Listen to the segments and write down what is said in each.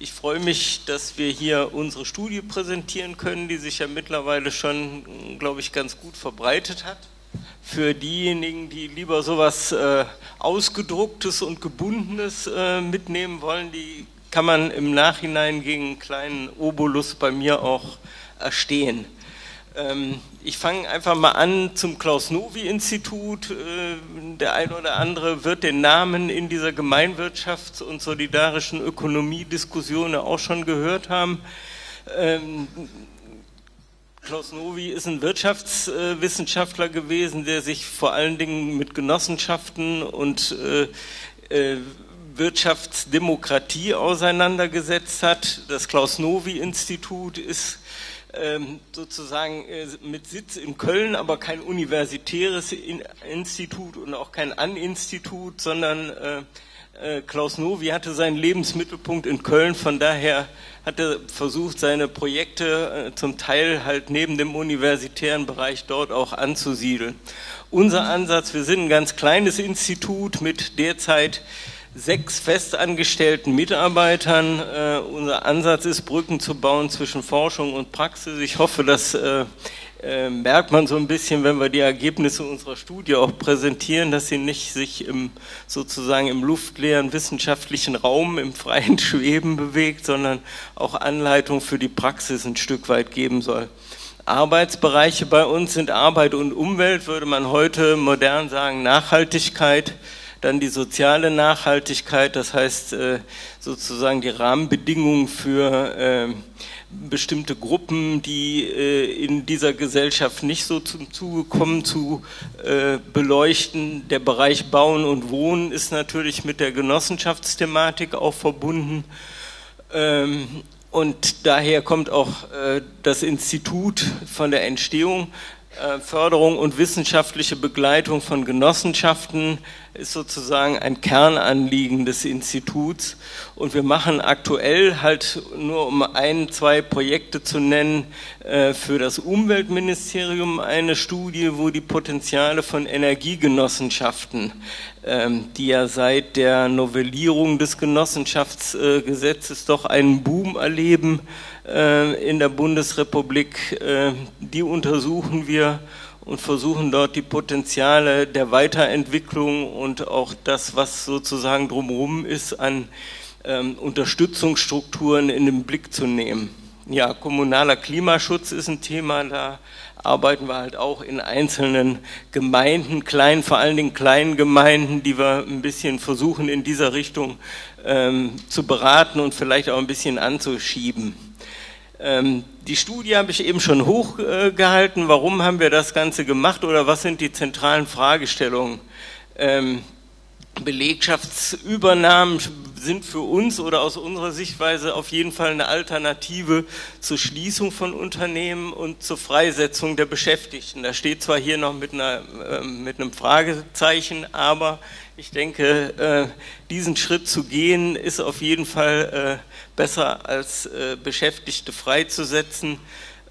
Ich freue mich, dass wir hier unsere Studie präsentieren können, die sich ja mittlerweile schon, glaube ich, ganz gut verbreitet hat. Für diejenigen, die lieber sowas äh, Ausgedrucktes und Gebundenes äh, mitnehmen wollen, die kann man im Nachhinein gegen einen kleinen Obolus bei mir auch erstehen. Ähm, ich fange einfach mal an zum Klaus-Novi-Institut. Äh, der ein oder andere wird den Namen in dieser Gemeinwirtschafts- und solidarischen Ökonomie-Diskussion auch schon gehört haben. Ähm, Klaus Novi ist ein Wirtschaftswissenschaftler gewesen, der sich vor allen Dingen mit Genossenschaften und äh, äh, Wirtschaftsdemokratie auseinandergesetzt hat. Das Klaus Novi Institut ist sozusagen äh, mit Sitz in Köln, aber kein universitäres Institut und auch kein An-Institut, sondern äh, äh, Klaus Novi hatte seinen Lebensmittelpunkt in Köln, von daher hat er versucht, seine Projekte zum Teil halt neben dem universitären Bereich dort auch anzusiedeln. Unser Ansatz, wir sind ein ganz kleines Institut mit derzeit sechs festangestellten Mitarbeitern. Äh, unser Ansatz ist, Brücken zu bauen zwischen Forschung und Praxis. Ich hoffe, das äh, äh, merkt man so ein bisschen, wenn wir die Ergebnisse unserer Studie auch präsentieren, dass sie nicht sich im, sozusagen im luftleeren wissenschaftlichen Raum, im freien Schweben bewegt, sondern auch Anleitung für die Praxis ein Stück weit geben soll. Arbeitsbereiche bei uns sind Arbeit und Umwelt, würde man heute modern sagen, Nachhaltigkeit, dann die soziale Nachhaltigkeit, das heißt äh, sozusagen die Rahmenbedingungen für äh, bestimmte Gruppen, die äh, in dieser Gesellschaft nicht so zum Zuge kommen, zu beleuchten. Der Bereich Bauen und Wohnen ist natürlich mit der Genossenschaftsthematik auch verbunden. Ähm, und daher kommt auch das Institut von der Entstehung. Förderung und wissenschaftliche Begleitung von Genossenschaften ist sozusagen ein Kernanliegen des Instituts. Und wir machen aktuell halt nur um ein, zwei Projekte zu nennen, äh, für das Umweltministerium eine Studie, wo die Potenziale von Energiegenossenschaften, ähm, die ja seit der Novellierung des Genossenschaftsgesetzes doch einen Boom erleben äh, in der Bundesrepublik, äh, die untersuchen wir und versuchen dort die Potenziale der Weiterentwicklung und auch das, was sozusagen drumherum ist, an ähm, Unterstützungsstrukturen in den Blick zu nehmen. Ja, kommunaler Klimaschutz ist ein Thema, da arbeiten wir halt auch in einzelnen Gemeinden, kleinen, vor allen Dingen kleinen Gemeinden, die wir ein bisschen versuchen in dieser Richtung ähm, zu beraten und vielleicht auch ein bisschen anzuschieben. Ähm, die Studie habe ich eben schon hochgehalten. Warum haben wir das Ganze gemacht oder was sind die zentralen Fragestellungen? Belegschaftsübernahmen sind für uns oder aus unserer Sichtweise auf jeden Fall eine Alternative zur Schließung von Unternehmen und zur Freisetzung der Beschäftigten. Da steht zwar hier noch mit, einer, äh, mit einem Fragezeichen, aber ich denke, äh, diesen Schritt zu gehen, ist auf jeden Fall äh, besser als äh, Beschäftigte freizusetzen.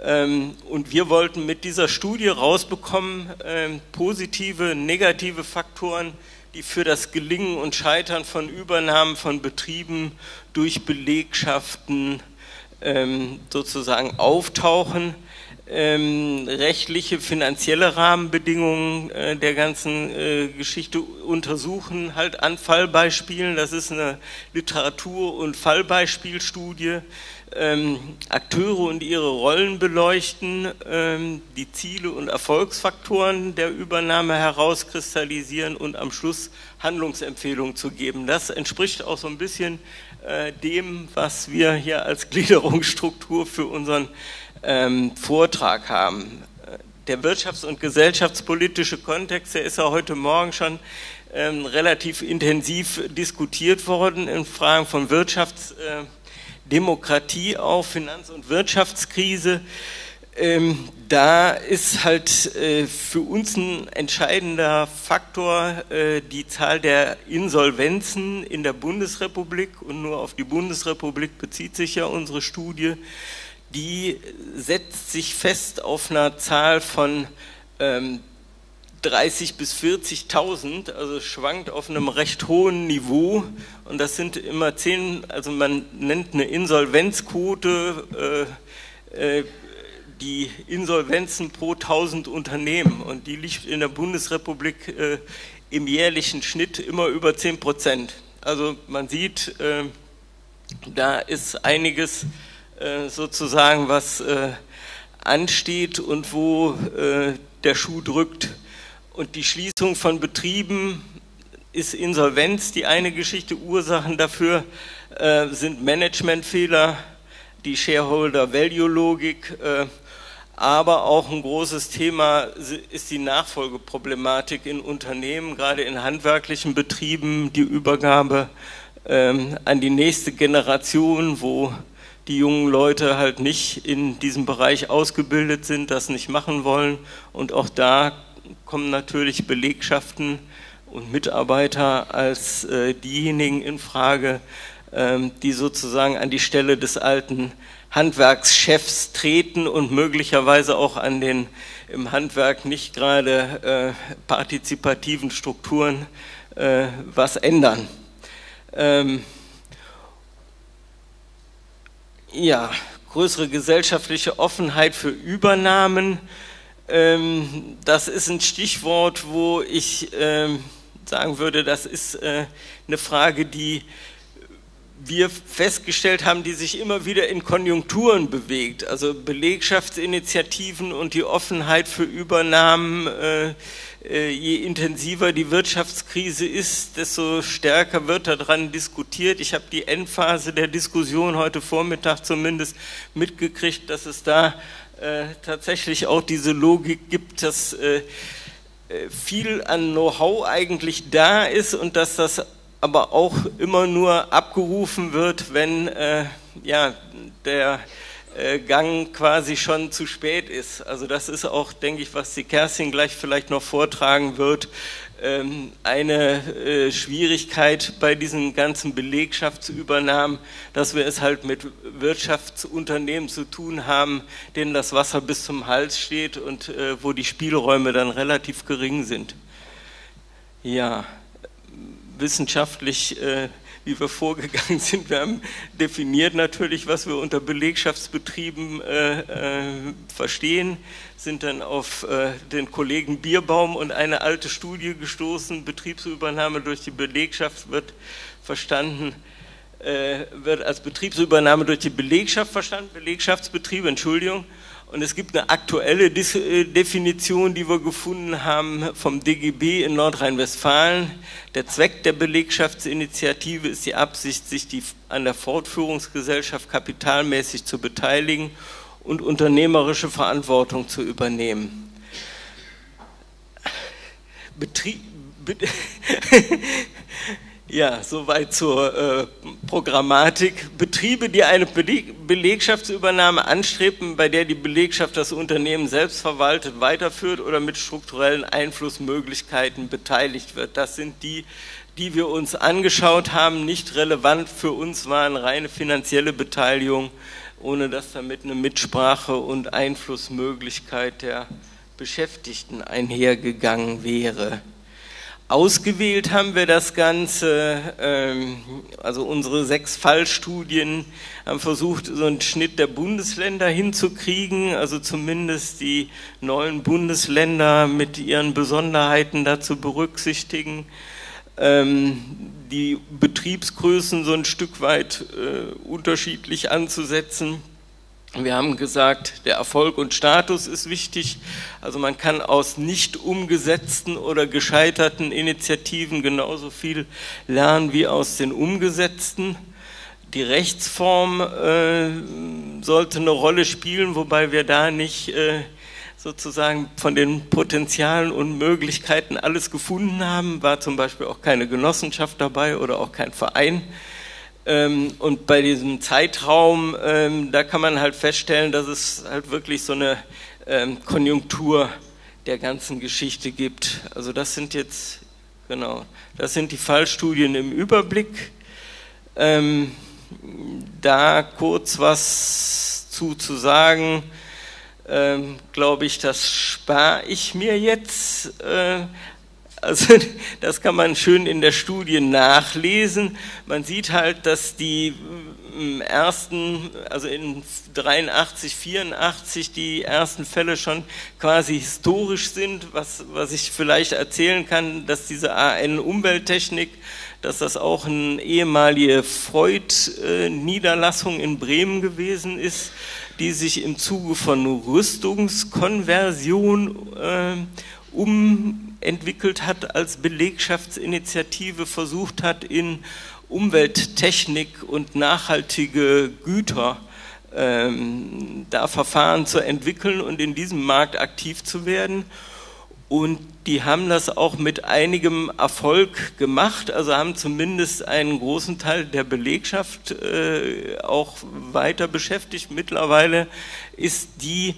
Ähm, und wir wollten mit dieser Studie rausbekommen, ähm, positive, negative Faktoren, die für das Gelingen und Scheitern von Übernahmen von Betrieben durch Belegschaften ähm, sozusagen auftauchen ähm, rechtliche, finanzielle Rahmenbedingungen äh, der ganzen äh, Geschichte untersuchen, halt an Fallbeispielen. Das ist eine Literatur- und Fallbeispielstudie. Ähm, Akteure und ihre Rollen beleuchten, ähm, die Ziele und Erfolgsfaktoren der Übernahme herauskristallisieren und am Schluss Handlungsempfehlungen zu geben. Das entspricht auch so ein bisschen äh, dem, was wir hier als Gliederungsstruktur für unseren ähm, Vortrag haben. Der wirtschafts- und gesellschaftspolitische Kontext, der ist ja heute Morgen schon ähm, relativ intensiv diskutiert worden in Fragen von Wirtschaftsdemokratie, äh, auch Finanz- und Wirtschaftskrise. Ähm, da ist halt äh, für uns ein entscheidender Faktor äh, die Zahl der Insolvenzen in der Bundesrepublik und nur auf die Bundesrepublik bezieht sich ja unsere Studie die setzt sich fest auf einer Zahl von ähm, 30 bis 40.000, also schwankt auf einem recht hohen Niveau und das sind immer zehn, also man nennt eine Insolvenzquote äh, äh, die Insolvenzen pro 1000 Unternehmen und die liegt in der Bundesrepublik äh, im jährlichen Schnitt immer über 10 Prozent. Also man sieht, äh, da ist einiges äh, sozusagen, was äh, ansteht und wo der Schuh drückt. Und die Schließung von Betrieben ist Insolvenz die eine Geschichte. Ursachen dafür äh, sind Managementfehler, die Shareholder-Value-Logik, äh, aber auch ein großes Thema ist die Nachfolgeproblematik in Unternehmen, gerade in handwerklichen Betrieben, die Übergabe ähm, an die nächste Generation, wo die jungen Leute halt nicht in diesem Bereich ausgebildet sind, das nicht machen wollen. Und auch da kommen natürlich Belegschaften und Mitarbeiter als äh, diejenigen in Frage, ähm, die sozusagen an die Stelle des alten Handwerkschefs treten und möglicherweise auch an den im Handwerk nicht gerade äh, partizipativen Strukturen äh, was ändern. Ähm, ja, größere gesellschaftliche Offenheit für Übernahmen. Ähm, das ist ein Stichwort, wo ich ähm, sagen würde, das ist äh, eine Frage, die wir festgestellt haben, die sich immer wieder in Konjunkturen bewegt. Also Belegschaftsinitiativen und die Offenheit für Übernahmen. Äh, äh, je intensiver die Wirtschaftskrise ist, desto stärker wird daran diskutiert. Ich habe die Endphase der Diskussion heute Vormittag zumindest mitgekriegt, dass es da äh, tatsächlich auch diese Logik gibt, dass äh, äh viel an Know-how eigentlich da ist und dass das aber auch immer nur abgerufen wird, wenn äh, ja, der äh, Gang quasi schon zu spät ist. Also das ist auch, denke ich, was die Kerstin gleich vielleicht noch vortragen wird, eine äh, Schwierigkeit bei diesen ganzen Belegschaftsübernahmen, dass wir es halt mit Wirtschaftsunternehmen zu tun haben, denen das Wasser bis zum Hals steht und äh, wo die Spielräume dann relativ gering sind. Ja, wissenschaftlich wie wir vorgegangen sind. Wir haben definiert natürlich, was wir unter Belegschaftsbetrieben äh, äh, verstehen, sind dann auf äh, den Kollegen Bierbaum und eine alte Studie gestoßen. Betriebsübernahme durch die Belegschaft wird verstanden, äh, wird als Betriebsübernahme durch die Belegschaft verstanden, Belegschaftsbetriebe, Entschuldigung. Und es gibt eine aktuelle äh, Definition, die wir gefunden haben vom DGB in Nordrhein-Westfalen. Der Zweck der Belegschaftsinitiative ist die Absicht, sich die, an der Fortführungsgesellschaft kapitalmäßig zu beteiligen und unternehmerische Verantwortung zu übernehmen. Betrieb, Ja, soweit zur äh, Programmatik. Betriebe, die eine Beleg Belegschaftsübernahme anstreben, bei der die Belegschaft das Unternehmen selbst verwaltet, weiterführt oder mit strukturellen Einflussmöglichkeiten beteiligt wird. Das sind die, die wir uns angeschaut haben. Nicht relevant für uns waren reine finanzielle Beteiligung, ohne dass damit eine Mitsprache und Einflussmöglichkeit der Beschäftigten einhergegangen wäre. Ausgewählt haben wir das Ganze, ähm, also unsere sechs Fallstudien haben versucht, so einen Schnitt der Bundesländer hinzukriegen, also zumindest die neuen Bundesländer mit ihren Besonderheiten dazu berücksichtigen, ähm, die Betriebsgrößen so ein Stück weit äh, unterschiedlich anzusetzen wir haben gesagt, der Erfolg und Status ist wichtig. Also man kann aus nicht umgesetzten oder gescheiterten Initiativen genauso viel lernen wie aus den umgesetzten. Die Rechtsform äh, sollte eine Rolle spielen, wobei wir da nicht äh, sozusagen von den Potenzialen und Möglichkeiten alles gefunden haben. War zum Beispiel auch keine Genossenschaft dabei oder auch kein Verein. Ähm, und bei diesem Zeitraum, ähm, da kann man halt feststellen, dass es halt wirklich so eine ähm, Konjunktur der ganzen Geschichte gibt. Also das sind jetzt, genau, das sind die Fallstudien im Überblick. da kurz was zu, zu sagen. glaube ich, das spare ich mir jetzt. Also das kann man schön in der Studie nachlesen. Man sieht halt, dass die im ersten, also in 83, 84 die ersten Fälle schon quasi historisch sind, was, was ich vielleicht erzählen kann, dass diese AN-Umwelttechnik, dass das auch eine ehemalige Freud-Niederlassung in Bremen gewesen ist, die sich im Zuge von Rüstungskonversion äh, umentwickelt hat, als Belegschaftsinitiative versucht hat, in Umwelttechnik und nachhaltige Güter ähm, da Verfahren zu entwickeln und in diesem Markt aktiv zu werden. Und die haben das auch mit einigem Erfolg gemacht, also haben zumindest einen großen Teil der Belegschaft äh, auch weiter beschäftigt. Mittlerweile ist die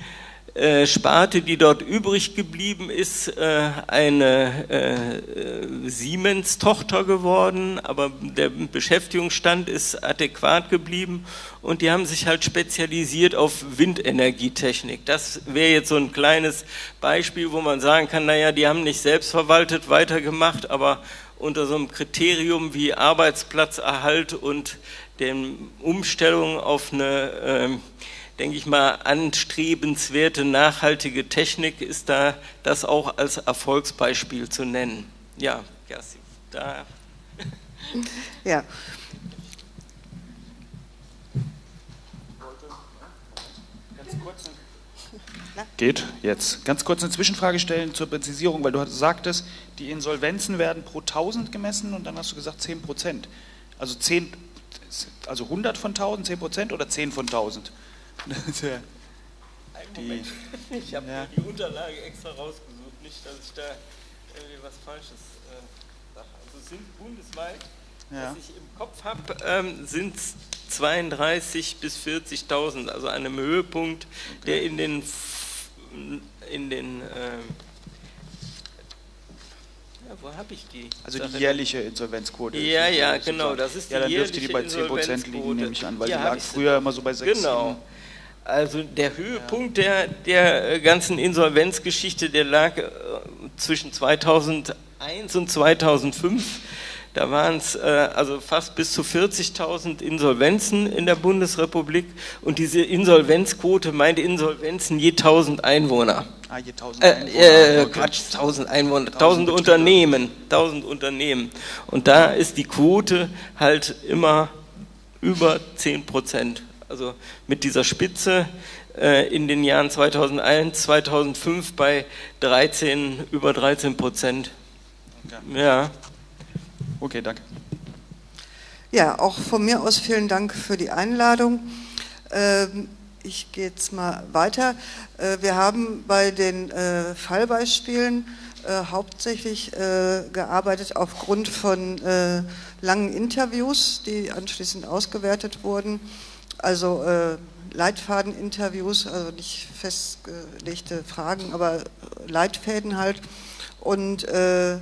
Sparte, die dort übrig geblieben ist, äh, eine äh, Siemens-Tochter geworden, aber der Beschäftigungsstand ist adäquat geblieben und die haben sich halt spezialisiert auf Windenergietechnik. Das wäre jetzt so ein kleines Beispiel, wo man sagen kann, naja, die haben nicht selbstverwaltet weitergemacht, aber unter so einem Kriterium wie Arbeitsplatzerhalt und den Umstellung auf eine ähm, denke ich mal, anstrebenswerte, nachhaltige Technik ist da das auch als Erfolgsbeispiel zu nennen. Ja, Gersi, da. Ja. Geht jetzt. Ganz kurz eine Zwischenfrage stellen zur Präzisierung, weil du sagtest, die Insolvenzen werden pro 1000 gemessen und dann hast du gesagt 10 Prozent. Also 10, also 100 von 1000, 10 Prozent oder 10 von 1000? die, ich habe ja. die Unterlage extra rausgesucht, nicht, dass ich da irgendwie was Falsches äh, sage. Also sind bundesweit, ja. was ich im Kopf habe, ähm, sind 32 bis 40.000, also an einem Höhepunkt, okay. der in den in den ähm, ja, wo habe ich die? Also die jährliche Insolvenzquote. Ja, ja, genau, das ist die ja, dann dürfte die bei 10% liegen, nehme ich an, weil die lag früher immer so bei 6. Genau. 7. Also der Höhepunkt der, der äh, ganzen Insolvenzgeschichte, der lag äh, zwischen 2001 und 2005. Da waren es äh, also fast bis zu 40.000 Insolvenzen in der Bundesrepublik und diese Insolvenzquote meinte Insolvenzen je 1000 Einwohner. Ah, je 1000 äh, Einwohner. Äh, okay. Quatsch, 1000 Einwohner, 1000, 1000 Unternehmen, 1000 Unternehmen. Und da ist die Quote halt immer über 10 Prozent also mit dieser Spitze äh, in den Jahren 2001, 2005 bei 13, über 13 Prozent. Okay. Ja. Okay, danke. Ja, auch von mir aus vielen Dank für die Einladung. Ähm, ich gehe jetzt mal weiter. Äh, wir haben bei den äh, Fallbeispielen äh, hauptsächlich gearbeitet aufgrund von langen Interviews, die anschließend ausgewertet wurden also äh, Leitfadeninterviews, also nicht festgelegte Fragen, aber Leitfäden halt. Und äh,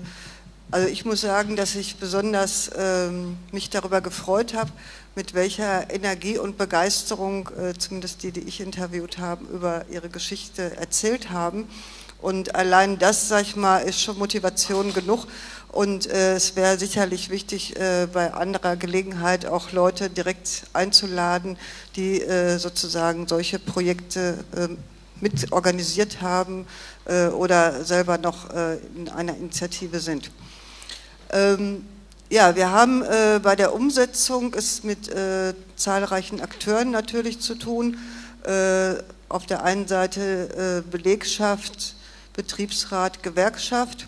also ich muss sagen, dass ich besonders äh, mich darüber gefreut habe, mit welcher Energie und Begeisterung, äh, zumindest die, die ich interviewt habe, über ihre Geschichte erzählt haben. Und allein das, sag ich mal, ist schon Motivation genug, und äh, es wäre sicherlich wichtig, äh, bei anderer Gelegenheit auch Leute direkt einzuladen, die äh, sozusagen solche Projekte ähm, mit organisiert haben äh, oder selber noch äh, in einer Initiative sind. Ähm, ja, wir haben äh, bei der Umsetzung es mit zahlreichen Akteuren natürlich zu tun. auf der einen Seite Belegschaft, Betriebsrat, Gewerkschaft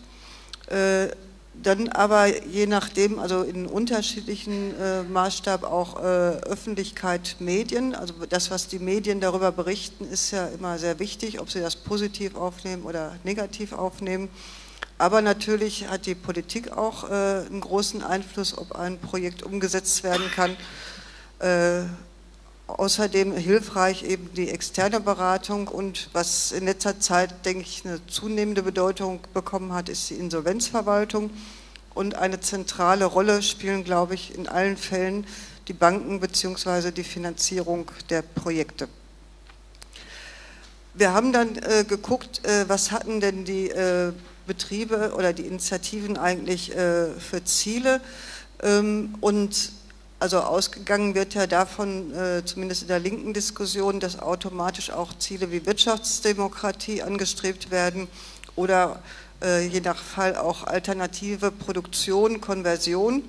dann aber je nachdem, also in unterschiedlichen äh, Maßstab auch äh, Öffentlichkeit, Medien. Also das, was die Medien darüber berichten, ist ja immer sehr wichtig, ob sie das positiv aufnehmen oder negativ aufnehmen. Aber natürlich hat die Politik auch äh, einen großen Einfluss, ob ein Projekt umgesetzt werden kann. Außerdem hilfreich eben die externe Beratung und was in letzter Zeit, denke ich, eine zunehmende Bedeutung bekommen hat, ist die Insolvenzverwaltung und eine zentrale Rolle spielen, glaube ich, in allen Fällen die Banken bzw. die Finanzierung der Projekte. wir haben dann äh, geguckt, äh, was hatten denn die äh, Betriebe oder die Initiativen eigentlich äh, für Ziele. Ähm, und also ausgegangen wird ja davon, äh, zumindest in der linken Diskussion, dass automatisch auch Ziele wie Wirtschaftsdemokratie angestrebt werden oder äh, je nach Fall auch alternative Produktion, Konversion.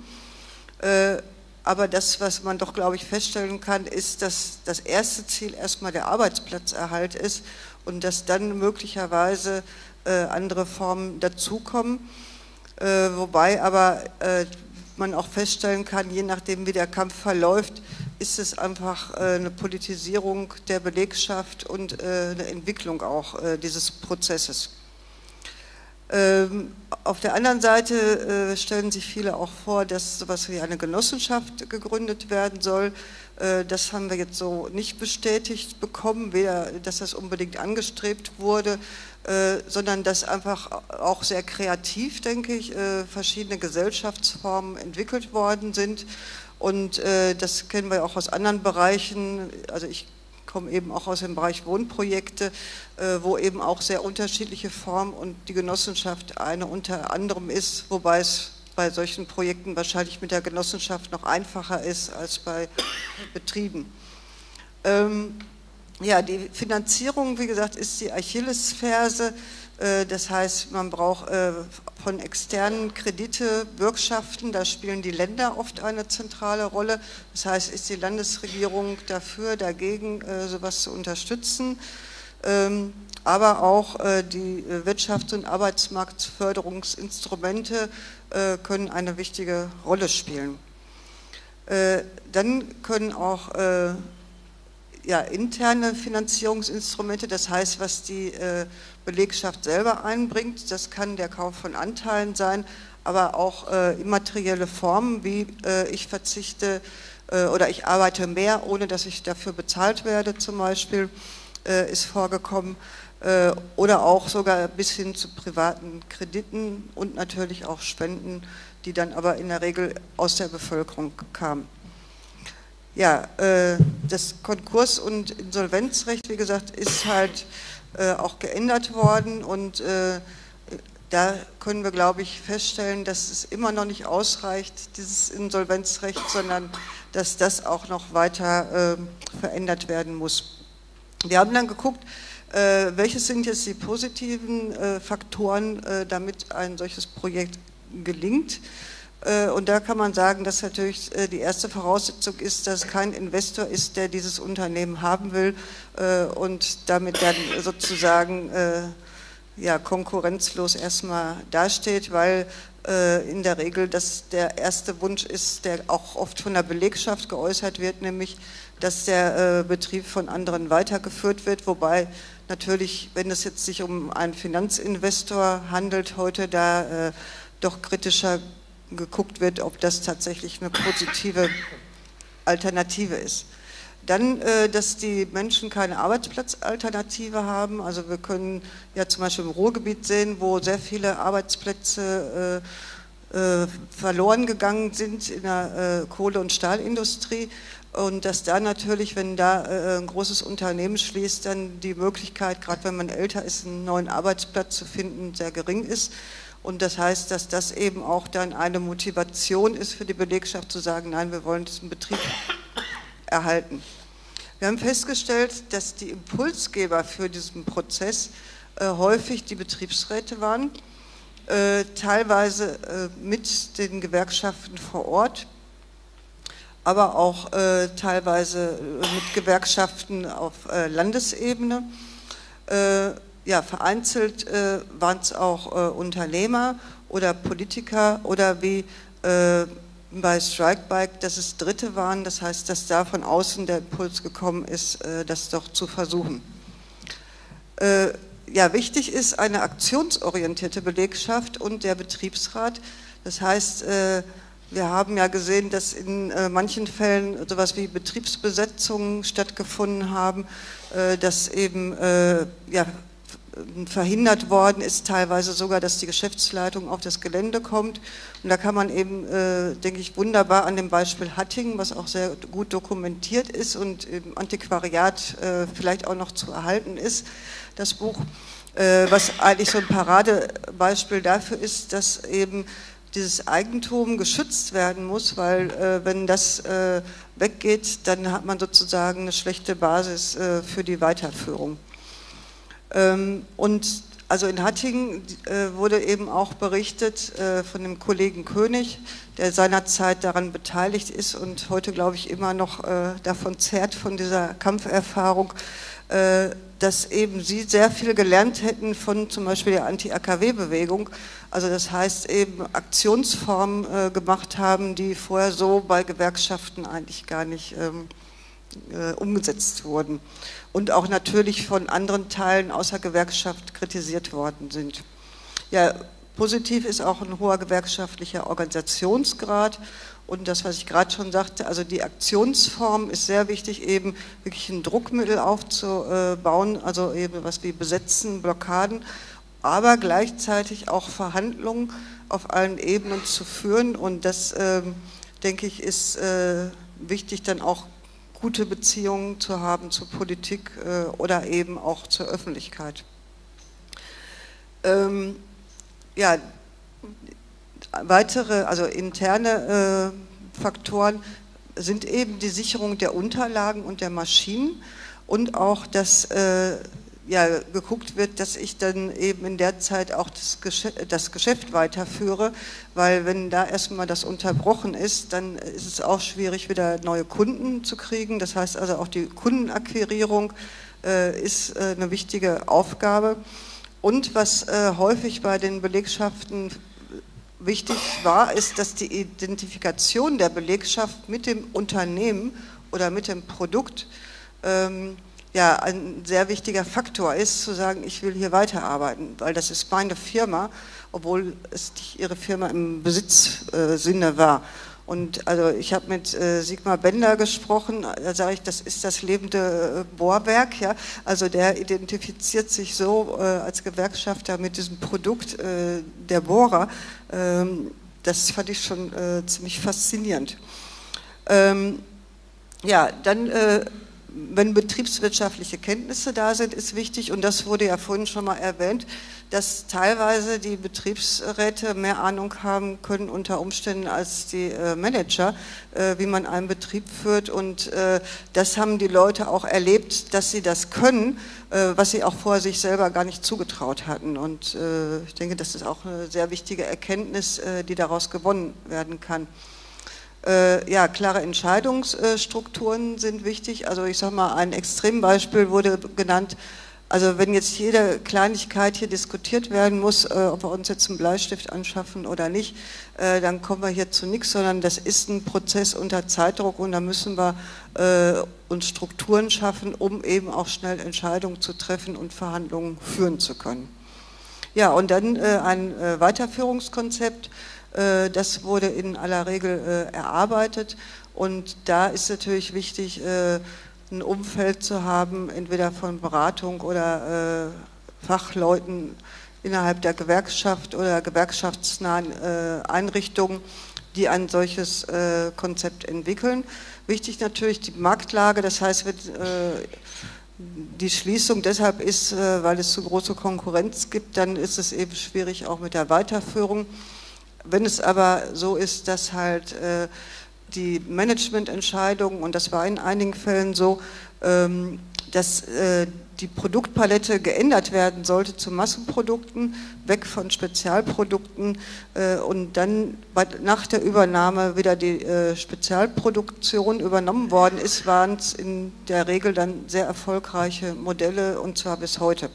Aber das, was man doch, glaube ich, feststellen kann, ist, dass das erste Ziel erstmal der Arbeitsplatzerhalt ist und dass dann möglicherweise äh, andere Formen dazukommen. Äh, wobei aber äh, man auch feststellen kann, je nachdem, wie der Kampf verläuft, ist es einfach äh, eine Politisierung der Belegschaft und äh, eine Entwicklung auch äh, dieses Prozesses. Ähm, auf der anderen Seite stellen sich viele auch vor, dass sowas wie eine Genossenschaft gegründet werden soll. Äh, das haben wir jetzt so nicht bestätigt bekommen, weder dass das unbedingt angestrebt wurde, äh, sondern dass einfach auch sehr kreativ, denke ich, verschiedene Gesellschaftsformen entwickelt worden sind. Und das kennen wir auch aus anderen Bereichen. Also ich komme eben auch aus dem Bereich Wohnprojekte, äh, wo eben auch sehr unterschiedliche Formen und die Genossenschaft eine unter anderem ist, wobei es bei solchen Projekten wahrscheinlich mit der Genossenschaft noch einfacher ist als bei Betrieben. Ähm, ja, die Finanzierung, wie gesagt, ist die Achillesferse. Äh, das heißt, man braucht äh, von externen Kredite, Bürgschaften, da spielen die Länder oft eine zentrale Rolle. Das heißt, ist die Landesregierung dafür, dagegen äh, sowas zu unterstützen. Aber auch die Wirtschafts- und Arbeitsmarktförderungsinstrumente können eine wichtige Rolle spielen. Dann können auch ja, interne Finanzierungsinstrumente, das heißt, was die äh, Belegschaft selber einbringt, das kann der Kauf von Anteilen sein, aber auch äh, immaterielle Formen wie äh, ich verzichte äh, oder ich arbeite mehr, ohne dass ich dafür bezahlt werde zum Beispiel, äh, ist vorgekommen äh, oder auch sogar bis hin zu privaten Krediten und natürlich auch Spenden, die dann aber in der Regel aus der Bevölkerung kamen. Ja, äh, das Konkurs- und Insolvenzrecht, wie gesagt, ist halt äh, auch geändert worden und äh, da können wir, glaube ich, feststellen, dass es immer noch nicht ausreicht, dieses Insolvenzrecht, sondern dass das auch noch weiter verändert werden muss. Wir haben dann geguckt, welche sind jetzt die positiven Faktoren, damit ein solches Projekt gelingt. Äh, und da kann man sagen, dass natürlich äh, die erste Voraussetzung ist, dass kein Investor ist, der dieses Unternehmen haben will äh, und damit dann sozusagen ja, konkurrenzlos erstmal dasteht, weil in der Regel das der erste Wunsch ist, der auch oft von der Belegschaft geäußert wird, nämlich dass der Betrieb von anderen weitergeführt wird, wobei natürlich, wenn es jetzt sich um einen Finanzinvestor handelt, heute da doch kritischer geguckt wird, ob das tatsächlich eine positive Alternative ist. Dann, äh, dass die Menschen keine Arbeitsplatzalternative haben. Also wir können ja zum Beispiel im Ruhrgebiet sehen, wo sehr viele Arbeitsplätze äh, äh, verloren gegangen sind in der Kohle- und Stahlindustrie. Und dass da natürlich, wenn da ein großes Unternehmen schließt, dann die Möglichkeit, gerade wenn man älter ist, einen neuen Arbeitsplatz zu finden, sehr gering ist. Und das heißt, dass das eben auch dann eine Motivation ist für die Belegschaft zu sagen, nein, wir wollen diesen Betrieb erhalten. Wir haben festgestellt, dass die Impulsgeber für diesen Prozess äh, häufig die Betriebsräte waren, äh, teilweise äh, mit den Gewerkschaften vor Ort, aber auch äh, teilweise äh, mit Gewerkschaften auf äh, Landesebene ja, vereinzelt äh, waren es auch äh, Unternehmer oder Politiker oder wie äh, bei Strikebike, dass es Dritte waren, das heißt, dass da von außen der Impuls gekommen ist, äh, das doch zu versuchen. Äh, ja, wichtig ist eine aktionsorientierte Belegschaft und der Betriebsrat. Das heißt, äh, wir haben ja gesehen, dass in manchen Fällen sowas wie Betriebsbesetzungen stattgefunden haben, dass eben ja, verhindert worden ist teilweise sogar, dass die Geschäftsleitung auf das Gelände kommt. Und da kann man eben, äh, denke ich, wunderbar an dem Beispiel Hattingen, was auch sehr gut dokumentiert ist und im Antiquariat äh, vielleicht auch noch zu erhalten ist, das Buch, äh, was eigentlich so ein Paradebeispiel dafür ist, dass eben dieses Eigentum geschützt werden muss, weil äh, wenn das äh, weggeht, dann hat man sozusagen eine schlechte Basis äh, für die Weiterführung. Ähm, und also in Hattingen äh, wurde eben auch berichtet äh, von dem Kollegen König, der seinerzeit daran beteiligt ist und heute, glaube ich, immer noch äh, davon zehrt, von dieser Kampferfahrung, dass eben sie sehr viel gelernt hätten von zum Beispiel der Anti-AKW-Bewegung. Also das heißt eben Aktionsformen gemacht haben, die vorher so bei Gewerkschaften eigentlich gar nicht ähm, umgesetzt wurden und auch natürlich von anderen Teilen außer Gewerkschaft kritisiert worden sind. Ja, positiv ist auch ein hoher gewerkschaftlicher Organisationsgrad und das, was ich gerade schon sagte, also die Aktionsform ist sehr wichtig, eben wirklich ein Druckmittel aufzubauen, also eben was wie Besetzen, Blockaden, aber gleichzeitig auch Verhandlungen auf allen Ebenen zu führen und das, äh, denke ich, ist äh, wichtig dann auch gute Beziehungen zu haben zur Politik äh, oder eben auch zur Öffentlichkeit. Ähm, ja, weitere, also interne äh, Faktoren sind eben die Sicherung der Unterlagen und der Maschinen und auch das äh, ja, geguckt wird, dass ich dann eben in der Zeit auch das Geschäft, das Geschäft weiterführe, weil wenn da erstmal das unterbrochen ist, dann ist es auch schwierig, wieder neue Kunden zu kriegen. Das heißt also auch die Kundenakquirierung äh, ist äh, eine wichtige Aufgabe. Und was äh, häufig bei den Belegschaften wichtig war, ist, dass die Identifikation der Belegschaft mit dem Unternehmen oder mit dem Produkt ähm, ja ein sehr wichtiger Faktor ist, zu sagen, ich will hier weiterarbeiten, weil das ist meine Firma, obwohl es nicht ihre Firma im Besitzsinne äh, war. Und also ich habe mit äh, Sigmar Bender gesprochen, da sage ich, das ist das lebende äh, Bohrwerk, ja. Also der identifiziert sich so äh, als Gewerkschafter mit diesem Produkt äh, der Bohrer. Ähm, das fand ich schon äh, ziemlich faszinierend. Ähm, ja, dann äh, wenn betriebswirtschaftliche Kenntnisse da sind, ist wichtig, und das wurde ja vorhin schon mal erwähnt, dass teilweise die Betriebsräte mehr Ahnung haben können unter Umständen als die äh, Manager, äh, wie man einen Betrieb führt. Und äh, das haben die Leute auch erlebt, dass sie das können, was sie auch vorher sich selber gar nicht zugetraut hatten. Und ich denke, das ist auch eine sehr wichtige Erkenntnis, die daraus gewonnen werden kann. Ja, klare Entscheidungsstrukturen sind wichtig. Also ich sage mal, ein Extrembeispiel wurde genannt. Also wenn jetzt jede Kleinigkeit hier diskutiert werden muss, äh, ob wir uns jetzt einen Bleistift anschaffen oder nicht, äh, dann kommen wir hier zu nichts, sondern das ist ein Prozess unter Zeitdruck und da müssen wir äh, uns Strukturen schaffen, um eben auch schnell Entscheidungen zu treffen und Verhandlungen führen zu können. Ja, und dann äh, ein äh, Weiterführungskonzept äh, das wurde in aller Regel erarbeitet und da ist natürlich wichtig, ein Umfeld zu haben, entweder von Beratung oder Fachleuten innerhalb der Gewerkschaft oder gewerkschaftsnahen Einrichtungen, die ein solches Konzept entwickeln. Wichtig natürlich die Marktlage, das heißt, die Schließung deshalb ist, weil es zu große Konkurrenz gibt, dann ist es eben schwierig auch mit der Weiterführung. Wenn es aber so ist, dass halt äh, die Managemententscheidungen, und das war in einigen Fällen so, ähm, dass äh, die Produktpalette geändert werden sollte zu Massenprodukten, weg von Spezialprodukten äh, und dann nach der Übernahme wieder die äh, Spezialproduktion übernommen worden ist, waren es in der Regel dann sehr erfolgreiche Modelle und zwar bis heute.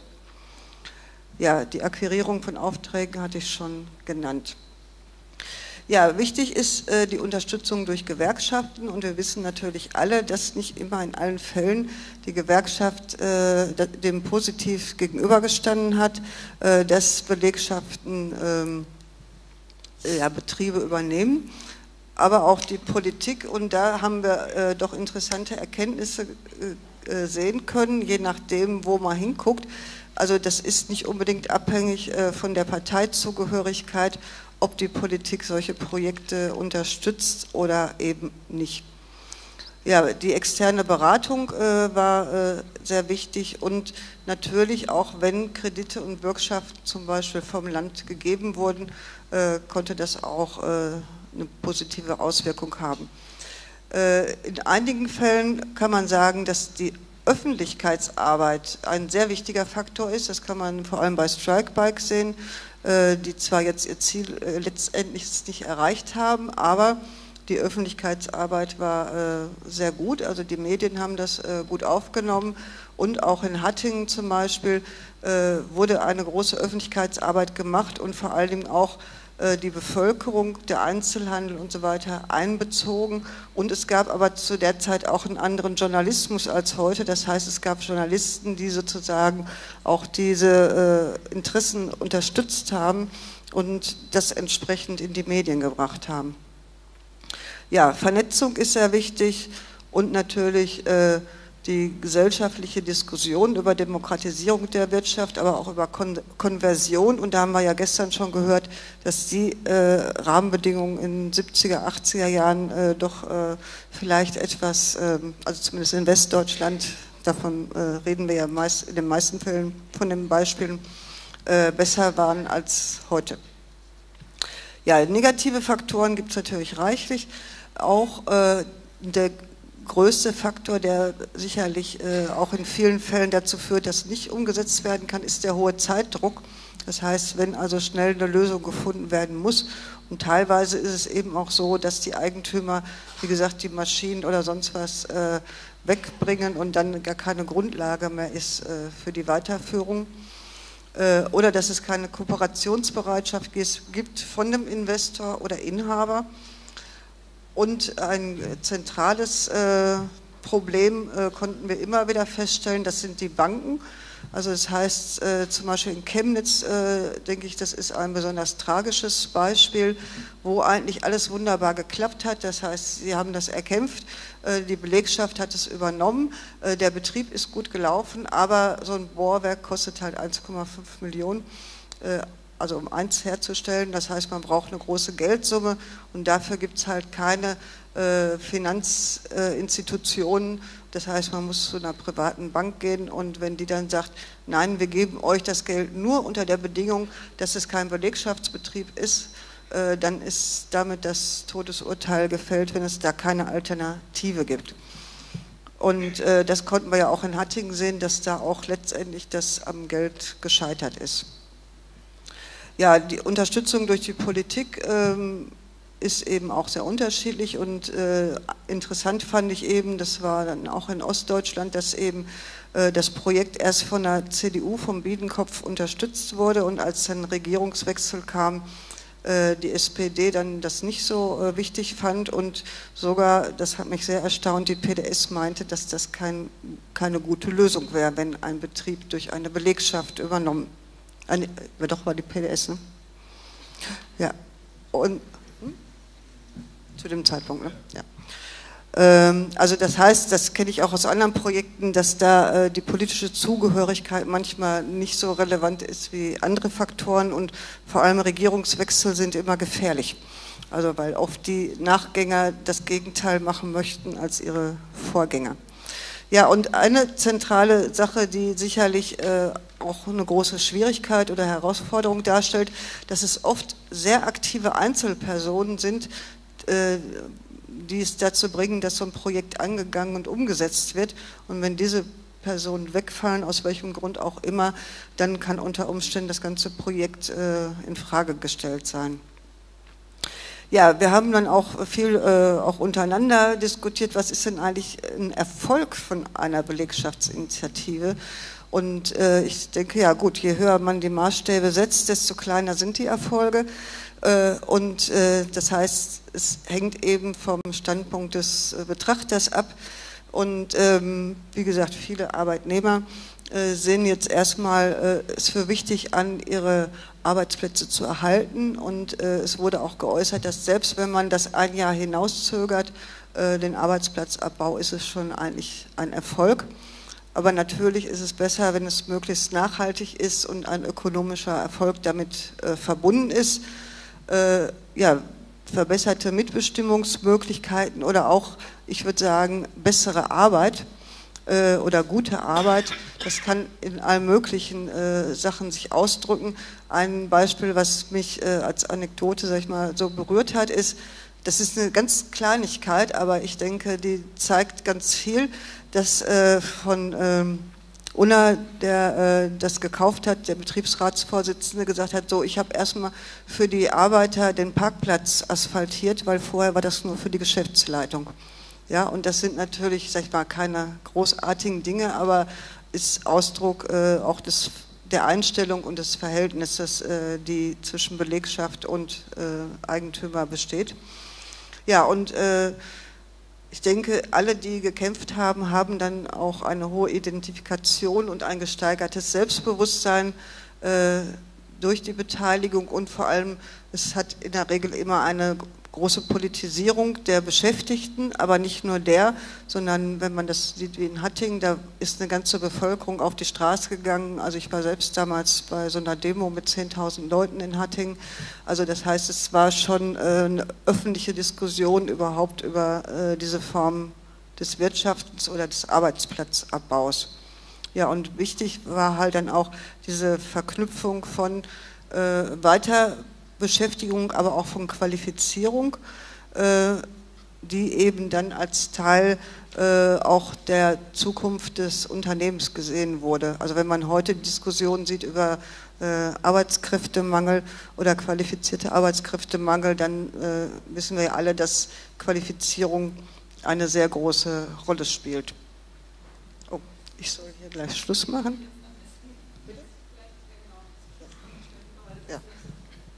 Ja, die Akquirierung von Aufträgen hatte ich schon genannt. Ja, wichtig ist äh, die Unterstützung durch Gewerkschaften. Und wir wissen natürlich alle, dass nicht immer in allen Fällen die Gewerkschaft äh, dem positiv gegenübergestanden hat, äh, dass Belegschaften ähm, ja, Betriebe übernehmen, aber auch die Politik und da haben wir äh, doch interessante Erkenntnisse äh, äh, sehen können, je nachdem, wo man hinguckt. Also das ist nicht unbedingt abhängig äh, von der Parteizugehörigkeit, ob die Politik solche Projekte unterstützt oder eben nicht. Ja, die externe Beratung äh, war äh, sehr wichtig und natürlich auch, wenn Kredite und Bürgschaften zum Beispiel vom Land gegeben wurden, äh, konnte das auch äh, eine positive Auswirkung haben. Äh, in einigen Fällen kann man sagen, dass die Öffentlichkeitsarbeit ein sehr wichtiger Faktor ist. Das kann man vor allem bei Strikebike sehen, die zwar jetzt ihr Ziel letztendlich nicht erreicht haben, aber die Öffentlichkeitsarbeit war äh, sehr gut, also die Medien haben das äh, gut aufgenommen. Und auch in Hattingen zum Beispiel äh, wurde eine große Öffentlichkeitsarbeit gemacht und vor allem auch äh, die Bevölkerung, der Einzelhandel und so weiter einbezogen. Und es gab aber zu der Zeit auch einen anderen Journalismus als heute. Das heißt, es gab Journalisten, die sozusagen auch diese äh, Interessen unterstützt haben und das entsprechend in die Medien gebracht haben ja, Vernetzung ist sehr wichtig und natürlich äh, die gesellschaftliche Diskussion über Demokratisierung der Wirtschaft, aber auch über Kon Konversion. Und da haben wir ja gestern schon gehört, dass die äh, Rahmenbedingungen in 70er, 80er Jahren äh, doch äh, vielleicht etwas, ähm, also zumindest in Westdeutschland, davon äh, reden wir ja meist, in den meisten Fällen von den Beispielen, äh, besser waren als heute. Ja, negative Faktoren gibt es natürlich reichlich auch äh, der größte Faktor, der sicherlich äh, auch in vielen Fällen dazu führt, dass nicht umgesetzt werden kann, ist der hohe Zeitdruck. Das heißt, wenn also schnell eine Lösung gefunden werden muss, und teilweise ist es eben auch so, dass die Eigentümer, wie gesagt, die Maschinen oder sonst was äh, wegbringen und dann gar keine Grundlage mehr ist äh, für die Weiterführung. Äh, oder dass es keine Kooperationsbereitschaft gibt von dem Investor oder Inhaber. Und ein zentrales äh, Problem äh, konnten wir immer wieder feststellen, das sind die Banken. Also das heißt äh, zum Beispiel in Chemnitz, denke ich, das ist ein besonders tragisches Beispiel, wo eigentlich alles wunderbar geklappt hat. Das heißt, sie haben das erkämpft, die Belegschaft hat es übernommen, der Betrieb ist gut gelaufen, aber so ein Bohrwerk kostet halt 1,5 Millionen also um eins herzustellen. Das heißt, man braucht eine große Geldsumme und dafür gibt es halt keine äh, Finanzinstitutionen. Das heißt, man muss zu einer privaten Bank gehen und wenn die dann sagt, nein, wir geben euch das Geld nur unter der Bedingung, dass es kein Belegschaftsbetrieb ist, äh, dann ist damit das Todesurteil gefällt, wenn es da keine Alternative gibt. Und äh, das konnten wir ja auch in Hattingen sehen, dass da auch letztendlich das am Geld gescheitert ist. Ja, die Unterstützung durch die Politik ähm, ist eben auch sehr unterschiedlich und äh, interessant fand ich eben, das war dann auch in Ostdeutschland, dass eben äh, das Projekt erst von der CDU, vom Biedenkopf unterstützt wurde und als dann Regierungswechsel kam, äh, die SPD dann das nicht so äh, wichtig fand und sogar, das hat mich sehr erstaunt, die PDS meinte, dass das kein, keine gute Lösung wäre, wenn ein Betrieb durch eine Belegschaft übernommen ah, doch, war die PDS, ne? Ja. Und hm? zu dem Zeitpunkt, ne? Ja. Ähm, also das heißt, das kenne ich auch aus anderen Projekten, dass da äh, die politische Zugehörigkeit manchmal nicht so relevant ist wie andere Faktoren und vor allem Regierungswechsel sind immer gefährlich. Also weil oft die Nachgänger das Gegenteil machen möchten als ihre Vorgänger. Ja, und eine zentrale Sache, die sicherlich äh, auch eine große Schwierigkeit oder Herausforderung darstellt, dass es oft sehr aktive Einzelpersonen sind, äh, die es dazu bringen, dass so ein Projekt angegangen und umgesetzt wird. Und wenn diese Personen wegfallen, aus welchem Grund auch immer, dann kann unter Umständen das ganze Projekt äh, in Frage gestellt sein. Ja, wir haben dann auch viel äh, auch untereinander diskutiert, was ist denn eigentlich ein Erfolg von einer Belegschaftsinitiative? Und äh, ich denke, ja gut, je höher man die Maßstäbe setzt, desto kleiner sind die Erfolge. Äh, und äh, das heißt, es hängt eben vom Standpunkt des äh, Betrachters ab. Und ähm, wie gesagt, viele Arbeitnehmer äh, sehen jetzt erstmal äh, es für wichtig an, ihre Arbeitsplätze zu erhalten. Und es wurde auch geäußert, dass selbst wenn man das ein Jahr hinauszögert, den Arbeitsplatzabbau, ist es schon eigentlich ein Erfolg. Aber natürlich ist es besser, wenn es möglichst nachhaltig ist und ein ökonomischer Erfolg damit äh, verbunden ist. Äh, ja, verbesserte Mitbestimmungsmöglichkeiten oder auch, ich würde sagen, bessere Arbeit äh, oder gute Arbeit. Das kann in allen möglichen äh, Sachen sich ausdrücken. Ein Beispiel, was mich äh, als Anekdote, sag ich mal, so berührt hat, ist, das ist eine ganz Kleinigkeit, aber ich denke, die zeigt ganz viel, dass äh, von ähm, Unna, der äh, das gekauft hat, der Betriebsratsvorsitzende, gesagt hat, so, ich habe erstmal für die Arbeiter den Parkplatz asphaltiert, weil vorher war das nur für die Geschäftsleitung. Ja, und das sind natürlich, sag ich mal, keine großartigen Dinge, aber ist Ausdruck äh, auch des, der Einstellung und des Verhältnisses, äh, die zwischen Belegschaft und äh, Eigentümer besteht. Ja, und äh, ich denke, alle, die gekämpft haben, haben dann auch eine hohe Identifikation und ein gesteigertes Selbstbewusstsein äh, durch die Beteiligung. Und vor allem, es hat in der Regel immer eine große Politisierung der Beschäftigten, aber nicht nur der, sondern wenn man das sieht wie in Hattingen, da ist eine ganze Bevölkerung auf die Straße gegangen. Also ich war selbst damals bei so einer Demo mit 10.000 Leuten in Hattingen. Also das heißt, es war schon äh, eine öffentliche Diskussion überhaupt über äh, diese Form des Wirtschaftens oder des Arbeitsplatzabbaus. Ja, und wichtig war halt dann auch diese Verknüpfung von äh, weiter Beschäftigung, aber auch von Qualifizierung, äh, die eben dann als Teil äh, auch der Zukunft des Unternehmens gesehen wurde. Also wenn man heute Diskussionen sieht über äh, Arbeitskräftemangel oder qualifizierte Arbeitskräftemangel, dann wissen wir alle, dass Qualifizierung eine sehr große Rolle spielt. Oh, ich soll hier gleich Schluss machen.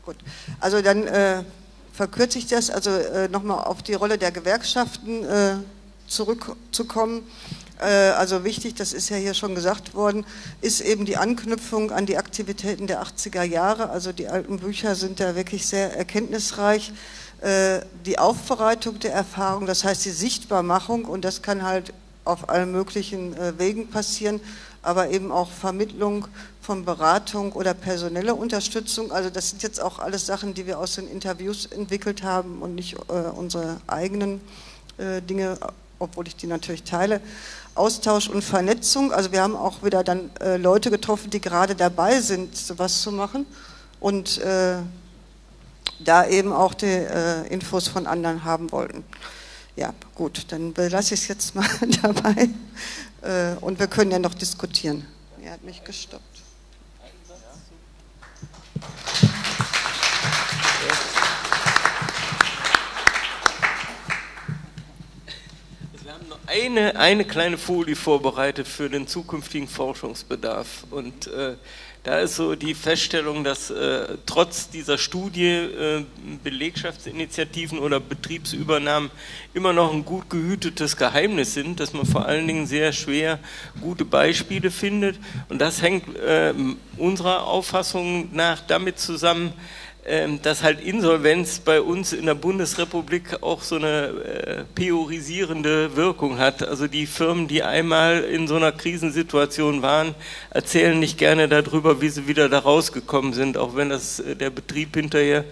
Gut. Also dann äh, verkürze ich das, also äh, nochmal auf die Rolle der Gewerkschaften äh, zurückzukommen. Äh, also wichtig, das ist ja hier schon gesagt worden, ist eben die Anknüpfung an die Aktivitäten der 80er Jahre. Also die alten Bücher sind da wirklich sehr erkenntnisreich. Äh, die Aufbereitung der Erfahrung, das heißt die Sichtbarmachung, und das kann halt auf allen möglichen äh, Wegen passieren, aber eben auch Vermittlung von Beratung oder personelle Unterstützung. Also das sind jetzt auch alles Sachen, die wir aus den Interviews entwickelt haben und nicht äh, unsere eigenen äh, Dinge, obwohl ich die natürlich teile. Austausch und Vernetzung. Also wir haben auch wieder dann äh, Leute getroffen, die gerade dabei sind, sowas zu machen und äh, da eben auch die äh, Infos von anderen haben wollten. Ja, gut, dann belasse ich es jetzt mal dabei äh, und wir können ja noch diskutieren. Er hat mich gestoppt. Wir eine, eine kleine Folie vorbereitet für den zukünftigen Forschungsbedarf. Und äh, da ist so die Feststellung, dass äh, trotz dieser Studie äh, Belegschaftsinitiativen oder Betriebsübernahmen immer noch ein gut gehütetes Geheimnis sind, dass man vor allen Dingen sehr schwer gute Beispiele findet. Und das hängt äh, unserer Auffassung nach damit zusammen, dass halt Insolvenz bei uns in der Bundesrepublik auch so eine äh, priorisierende Wirkung hat. Also die Firmen, die einmal in so einer Krisensituation waren, erzählen nicht gerne darüber, wie sie wieder da rausgekommen sind, auch wenn das äh, der Betrieb hinterher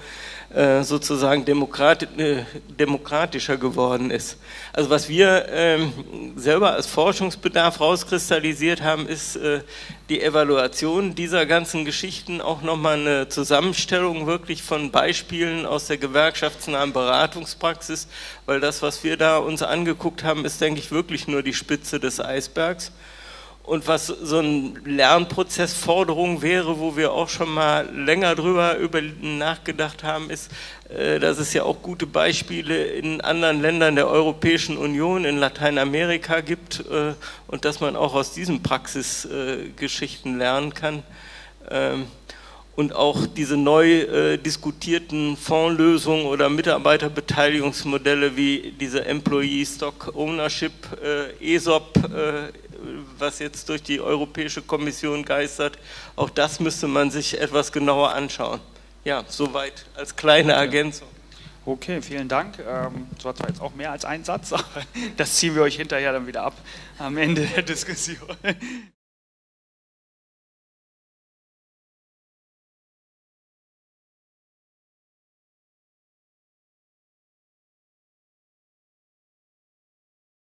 äh, sozusagen äh, demokratischer geworden ist. Also was wir ähm, selber als Forschungsbedarf rauskristallisiert haben, ist äh, die Evaluation dieser ganzen Geschichten, auch nochmal eine Zusammenstellung wirklich von Beispielen aus der gewerkschaftsnahen Beratungspraxis, weil das, was wir da uns angeguckt haben, ist, denke ich, wirklich nur die Spitze des Eisbergs. Und was so ein Lernprozessforderung wäre, wo wir auch schon mal länger drüber über nachgedacht haben, ist, äh, dass es ja auch gute Beispiele in anderen Ländern der Europäischen Union, in Lateinamerika gibt äh, und dass man auch aus diesen Praxisgeschichten lernen kann. Ähm, und auch diese neu diskutierten Fondslösungen oder Mitarbeiterbeteiligungsmodelle wie diese Employee Stock Ownership, ESOP was jetzt durch die Europäische Kommission geistert, auch das müsste man sich etwas genauer anschauen. Ja, soweit als kleine Ergänzung. Okay, vielen Dank. Ähm, das war zwar jetzt auch mehr als ein Satz, aber das ziehen wir euch hinterher dann wieder ab am Ende der Diskussion.